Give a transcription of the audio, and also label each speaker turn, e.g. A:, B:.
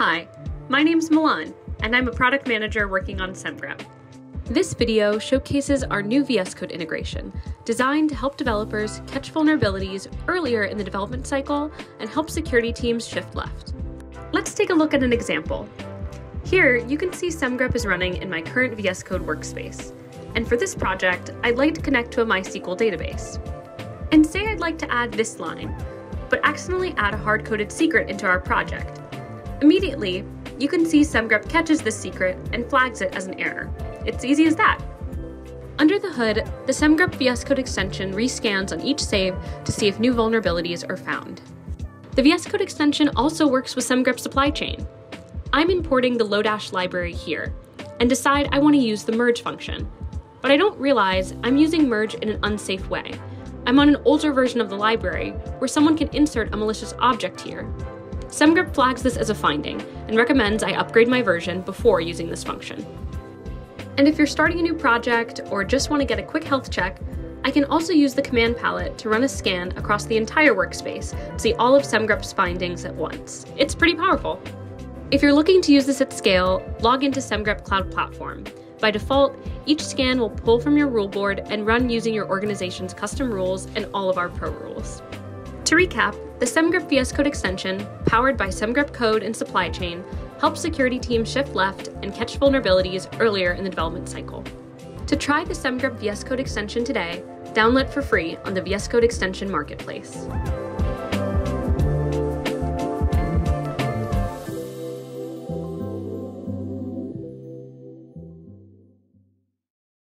A: Hi, my name's Milan, and I'm a product manager working on SEMGREP. This video showcases our new VS Code integration, designed to help developers catch vulnerabilities earlier in the development cycle and help security teams shift left. Let's take a look at an example. Here, you can see SEMGREP is running in my current VS Code workspace. And for this project, I'd like to connect to a MySQL database. And say I'd like to add this line, but accidentally add a hard-coded secret into our project. Immediately, you can see SEMGREP catches this secret and flags it as an error. It's easy as that. Under the hood, the SEMGREP VS Code extension rescans on each save to see if new vulnerabilities are found. The VS Code extension also works with SEMGREP supply chain. I'm importing the Lodash library here, and decide I want to use the merge function. But I don't realize I'm using merge in an unsafe way. I'm on an older version of the library, where someone can insert a malicious object here. SEMGREP flags this as a finding, and recommends I upgrade my version before using this function. And if you're starting a new project or just want to get a quick health check, I can also use the command palette to run a scan across the entire workspace to see all of SEMGREP's findings at once. It's pretty powerful. If you're looking to use this at scale, log into SEMGREP Cloud Platform. By default, each scan will pull from your rule board and run using your organization's custom rules and all of our pro rules. To recap, the SEMGREP VS Code extension, powered by SEMGREP Code and Supply Chain, helps security teams shift left and catch vulnerabilities earlier in the development cycle. To try the SEMGREP VS Code extension today, download it for free on the VS Code extension marketplace.